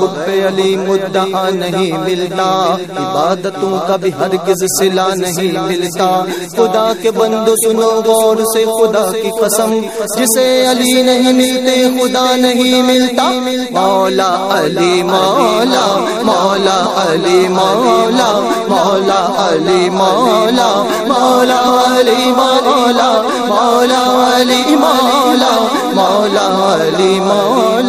حب علی مدعا نہیں ملتا، عبادتوں کا بھی ہرگز سلا نہیں ملتا۔ خدا کے بندو سنو غور سے، خدا کی قسم، جسے علی نہیں ملتے، خدا نہیں ملتا۔ مولا علی، مولا مولا علی، مولا مولا علی، مولا مولا علی، مولا مولا علی، مولا مولا علی، مولا۔